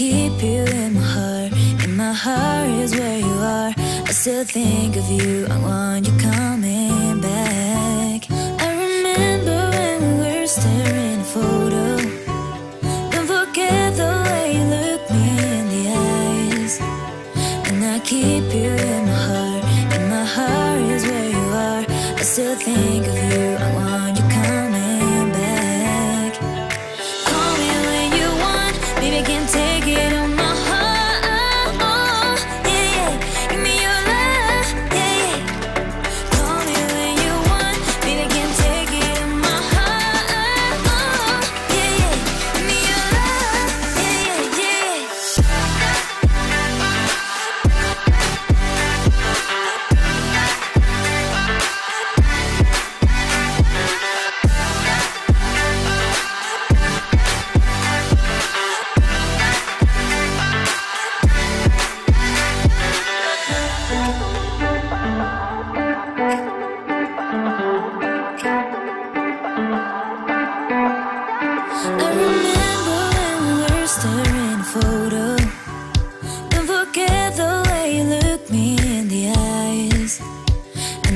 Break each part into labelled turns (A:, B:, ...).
A: Keep you in my heart. And my heart is where you are. I still think of you. I want you coming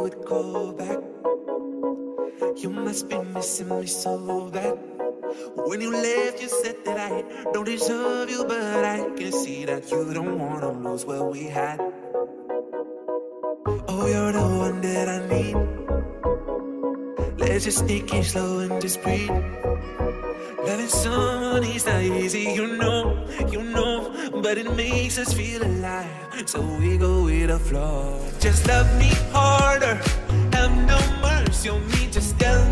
B: would call back. You must be missing me so bad. When you left, you said that I don't deserve you, but I can see that you don't wanna lose what we had. Oh, you're the one that I need. Let's just take it slow and just breathe. Loving someone is not easy, you know, you know, but it makes us feel alive. So we go with the flow. Just love me harder, have no mercy on me. Just tell